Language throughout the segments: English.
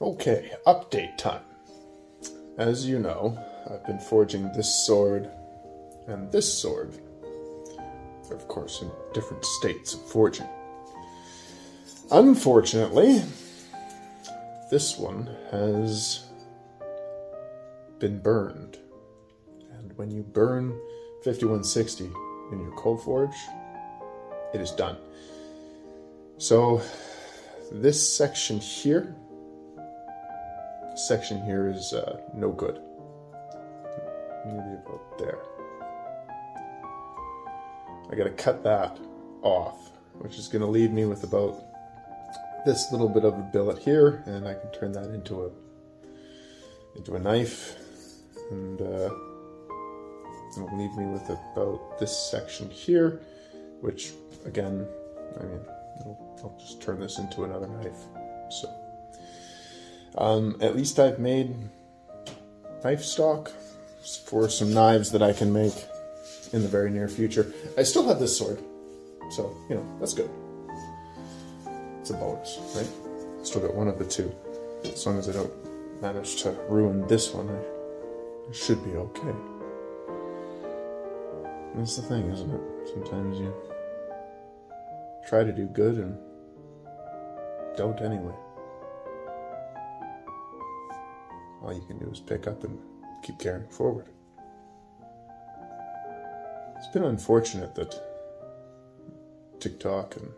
Okay, update time. As you know, I've been forging this sword and this sword. Of course, in different states of forging. Unfortunately, this one has been burned. And when you burn 5160 in your cold forge, it is done. So, this section here section here is uh, no good. Maybe about there. I gotta cut that off, which is gonna leave me with about this little bit of a billet here, and I can turn that into a into a knife, and uh, it'll leave me with about this section here, which again, I mean, I'll, I'll just turn this into another knife. So. Um, at least I've made knife stock for some knives that I can make in the very near future. I still have this sword, so, you know, that's good. It's a bonus, right? I still got one of the two. As long as I don't manage to ruin this one, I should be okay. That's the thing, isn't it? Sometimes you try to do good and don't anyway. All you can do is pick up and keep carrying forward. It's been unfortunate that TikTok and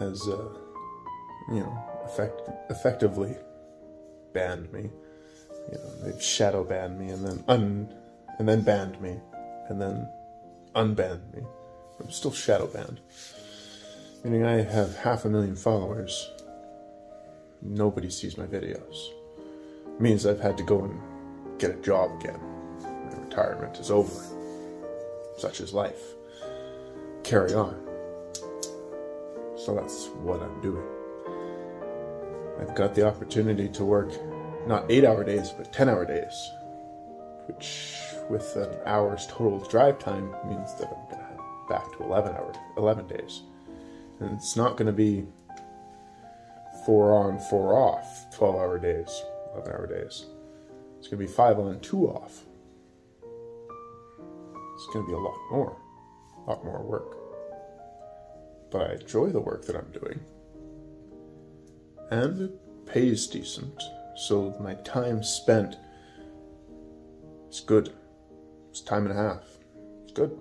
has, uh, you know, effect, effectively banned me. You know, they've shadow banned me and then un, and then banned me, and then unbanned me. I'm still shadow banned, meaning I have half a million followers nobody sees my videos. It means I've had to go and get a job again. My retirement is over. Such is life. Carry on. So that's what I'm doing. I've got the opportunity to work not eight hour days, but 10 hour days, which with an hour's total drive time means that I'm back to 11 hour, 11 days. And it's not going to be four on, four off, 12 hour days, 11 hour days. It's going to be five on, two off. It's going to be a lot more, a lot more work. But I enjoy the work that I'm doing. And it pays decent, so my time spent is good. It's time and a half. It's good.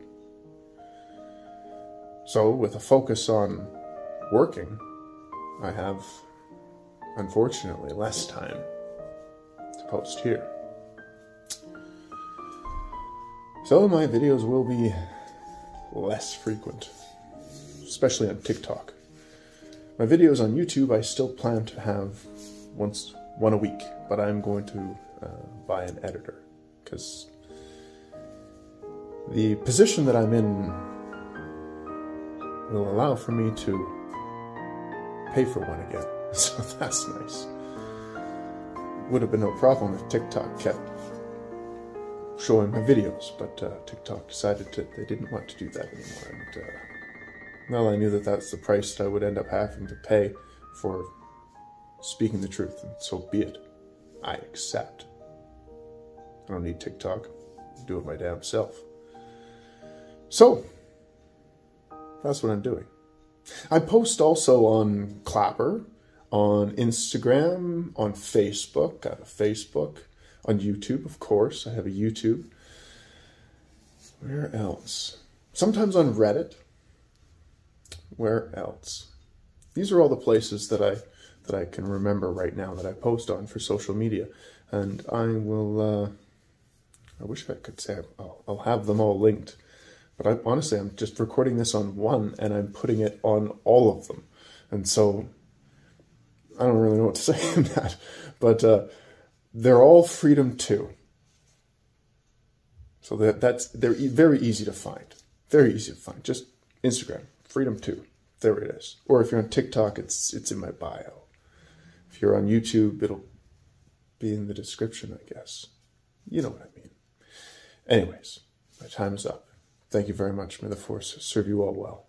So, with a focus on working, I have unfortunately, less time to post here. So my videos will be less frequent, especially on TikTok. My videos on YouTube I still plan to have once one a week, but I'm going to uh, buy an editor because the position that I'm in will allow for me to pay for one again. So that's nice. Would have been no problem if TikTok kept showing my videos, but uh, TikTok decided that they didn't want to do that anymore. And uh, well, I knew that that's the price that I would end up having to pay for speaking the truth, and so be it. I accept. I don't need TikTok. I do it my damn self. So, that's what I'm doing. I post also on Clapper, on Instagram, on Facebook. A Facebook. On YouTube, of course. I have a YouTube. Where else? Sometimes on Reddit. Where else? These are all the places that I that I can remember right now that I post on for social media, and I will. Uh, I wish I could say I'll, I'll have them all linked, but I, honestly, I'm just recording this on one, and I'm putting it on all of them, and so I don't really know what to say in that, but uh, they're all Friidom2. So that that's they're e very easy to find. Very easy to find. Just Instagram, Friidom2. There it is. Or if you're on TikTok, it's it's in my bio. If you're on YouTube, it'll be in the description, I guess. You know what I mean. Anyways, my time is up. Thank you very much. May the force serve you all well.